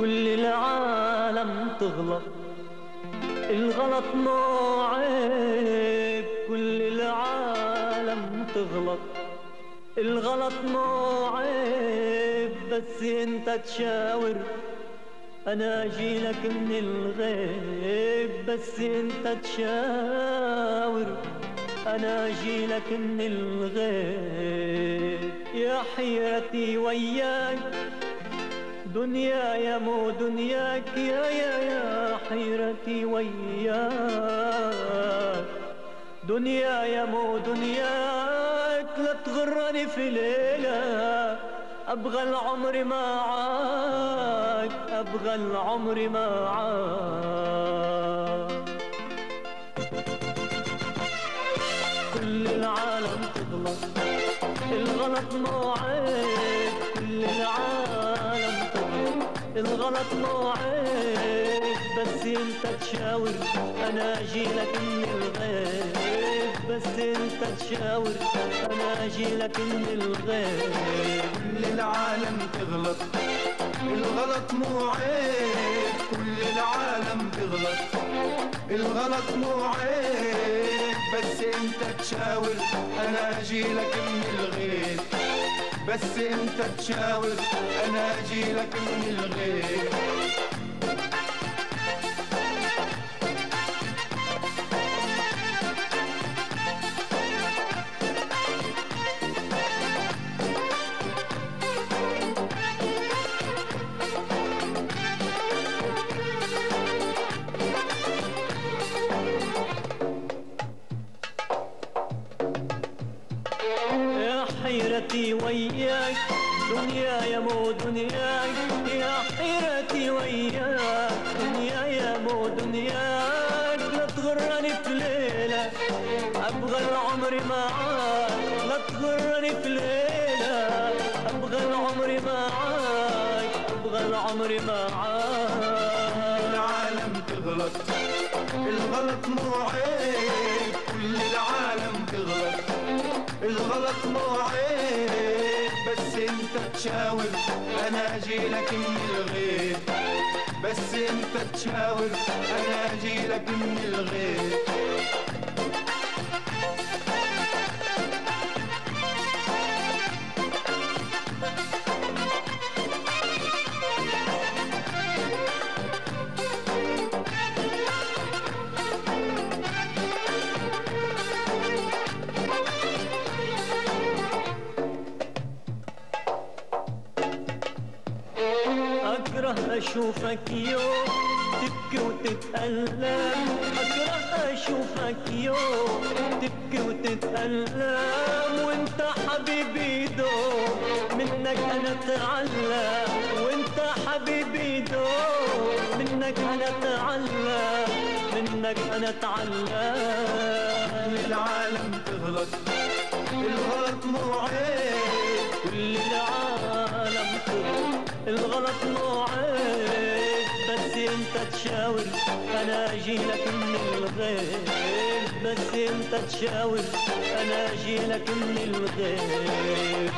كل العالم تغلط. الغلط مو عيب كل العالم تغلط. الغلط مو عيب بس انت تشاور. أنا اجيلك من الغيب بس انت تشاور. أنا اجيلك من الغيب يا حيرتي وياك دنيا يا مو دنياك يا يا يا حيرتي وياك يا مو دنياك لا تغرني في ليلة أبغى العمر معاك أبغى العمر معاك. كل العالم تغلط الغلط مو عيب كل العالم الغلط مو عيب بس أنت تشاور أنا اجيلك من الغيب. بس أنت تشاور أنا اجيلك من الغيب. كل العالم تغلط الغلط مو عيب كل العالم تغلط الغلط مو عيب بس أنت تشاور أنا اجيلك من الغيب. بس انت تشاور أنا اجيلك من الغيب يا حيرتي وياك دنيا يا مو دنياك يا حيرتي وياك دنيا يا مو دنياك. لا تغرني في ليلة أبغى العمر معاك. لا تغرني في ليلة أبغى العمر معاك أبغى العمر معاك. العالم تغلط الغلط مو عيب. كل العالم تغلط. الغلط مو عيب بس انت تشاور أنا اجيلك من الغيب بس انت تشاور أنا اجيلك من الغيب أكره أشوفك يوم تبكي وتتألم. أكره أشوفك يوم تبكي وتتألم. وأنت حبيبي دوم منك أنا أتعلم. وأنت حبيبي دوم منك أنا أتعلم. منك أنا أتعلم. العالم تغلط الغلط مو عيب. كل العالم الغلط مو عيب بس انت تشاور أنا اجيلك من الغيب بس انت تشاور أنا اجيلك من الغيب